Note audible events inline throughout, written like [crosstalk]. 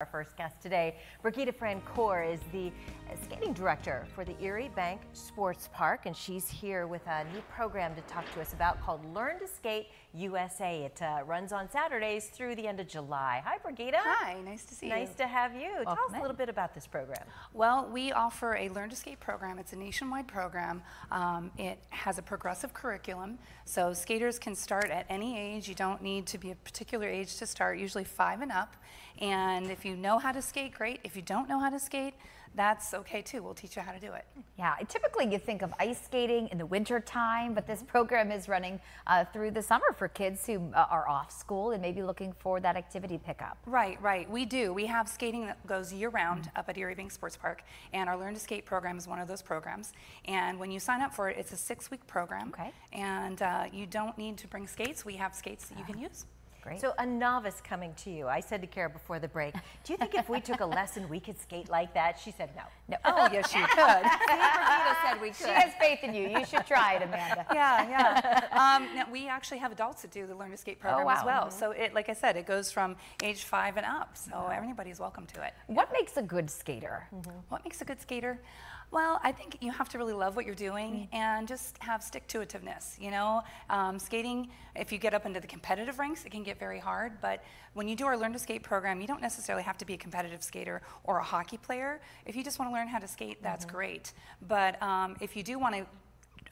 Our first guest today, Brigitte Francoeur, is the skating director for the Erie Bank Sports Park, and she's here with a new program to talk to us about called Learn to Skate USA. It uh, runs on Saturdays through the end of July. Hi, Brigitte. Hi, nice to see nice you. Nice to have you. Welcome Tell us in. a little bit about this program. Well, we offer a Learn to Skate program. It's a nationwide program. Um, it has a progressive curriculum, so skaters can start at any age. You don't need to be a particular age to start, usually five and up. And if you know how to skate, great. If you don't know how to skate, that's okay too. We'll teach you how to do it. Yeah, typically you think of ice skating in the winter time, but this program is running uh, through the summer for kids who uh, are off school and maybe looking for that activity pickup. Right, right. We do. We have skating that goes year round mm -hmm. up at Erie Bank Sports Park, and our Learn to Skate program is one of those programs. And when you sign up for it, it's a six week program. Okay. And uh, you don't need to bring skates. We have skates that you can use. Great. So a novice coming to you, I said to Kara before the break, do you think if we took a lesson we could skate like that? She said no. no. Oh, yes, you could. [laughs] said we could. She has faith in you. You should try it, Amanda. [laughs] Yeah, yeah. [laughs] Um, now, we actually have adults that do the Learn to Skate program oh, wow. as well. Mm -hmm. So it, like I said, it goes from age five and up. So wow. everybody's welcome to it. What makes a good skater? Mm -hmm. What makes a good skater? Well, I think you have to really love what you're doing mm -hmm. and just have stick-to-itiveness, you know? Um, skating, if you get up into the competitive ranks, it can get very hard, but when you do our Learn to Skate program, you don't necessarily have to be a competitive skater or a hockey player. If you just want to learn how to skate, that's mm -hmm. great. But um, if you do want to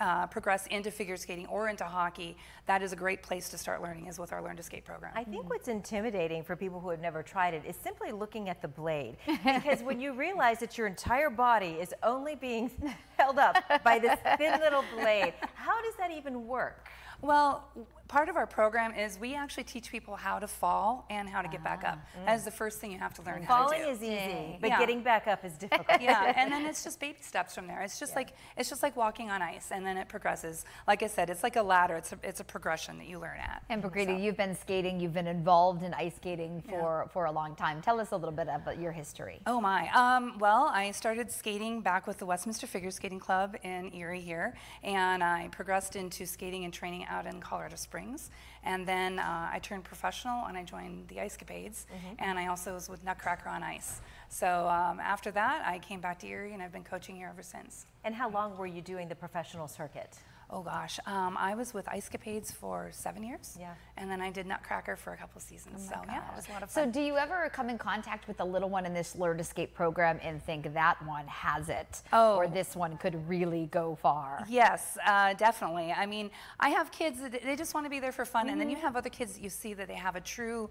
uh, progress into figure skating or into hockey, that is a great place to start learning is with our Learn to Skate program. I think what's intimidating for people who have never tried it is simply looking at the blade. [laughs] Because when you realize that your entire body is only being [laughs] held up by this thin little blade, how does that even work? Well, part of our program is we actually teach people how to fall and how to get back up. Mm. That is the first thing you have to learn Falling how to. Falling is easy, but yeah. getting back up is [laughs] difficult. yeah, [laughs] and then it's just baby steps from there. It's just yeah. like it's just like walking on ice, and then it progresses. Like I said, it's like a ladder. It's a, it's a progression that you learn at. And Brigitte, so. you've been skating. You've been involved in ice skating for yeah. for a long time. Tell us a little bit about your history. Oh my. Um, well, I started skating back with the Westminster Figure Skating Club in Erie here, and I progressed into skating and training out in Colorado Springs. And then uh, I turned professional and I joined the Ice Capades. Mm -hmm. And I also was with Nutcracker on Ice. So um, after that, I came back to Erie and I've been coaching here ever since. And how long were you doing the professional circuit? Oh gosh, um, I was with Ice Capades for seven years. Yeah. And then I did Nutcracker for a couple seasons. Oh so yeah, it was a lot of fun. So do you ever come in contact with the little one in this Learn to Skate program and think that one has it? Oh. Or this one could really go far? Yes, uh, definitely. I mean, I have kids that they just want to be there for fun, mm -hmm. and then you Mm-hmm. have other kids that you see that they have a true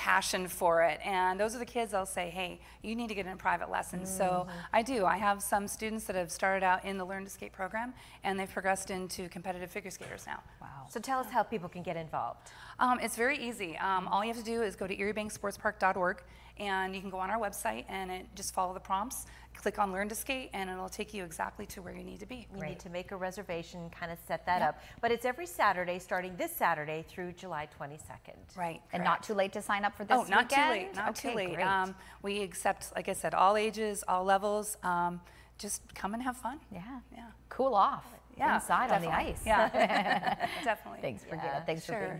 passion for it. And those are the kids I'll say, hey, you need to get in a private lessons. Mm -hmm. So Mm-hmm. I do. I have some students that have started out in the Learn to Skate program and they've progressed into competitive figure skaters now. Wow. So tell us how people can get involved. Um, it's very easy. Um, all you have to do is go to eriebanksportspark.org and you can go on our website and it, just follow the prompts, click on Learn to Skate, and it'll take you exactly to where you need to be. You need to make a reservation, kind of set that yep. up. But it's every Saturday, starting this Saturday through July 22nd. Right. And not too late to sign up for this Oh, not weekend? too late. Not okay, too late. Great. Um, we accept, like I said, all ages, all levels. Um, just come and have fun. Yeah. Yeah. Cool off. Yeah. Inside definitely. on the ice. Yeah. [laughs] [laughs] definitely. Thanks, for Yeah, Thanks sure. for being